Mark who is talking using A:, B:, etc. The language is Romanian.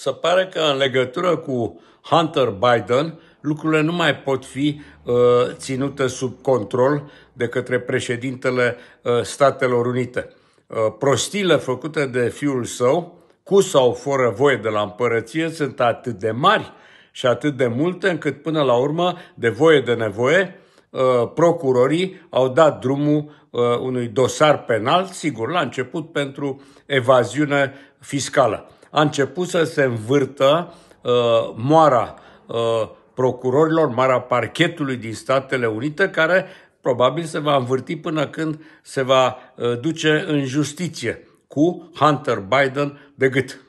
A: Se pare că în legătură cu Hunter Biden, lucrurile nu mai pot fi uh, ținute sub control de către președintele uh, Statelor Unite. Uh, prostiile făcute de fiul său, cu sau fără voie de la împărăție, sunt atât de mari și atât de multe încât până la urmă, de voie de nevoie, uh, procurorii au dat drumul uh, unui dosar penal, sigur, la început pentru evaziune fiscală a început să se învârtă uh, moara uh, procurorilor, moara parchetului din Statele Unite, care probabil se va învârti până când se va uh, duce în justiție cu Hunter Biden de gât.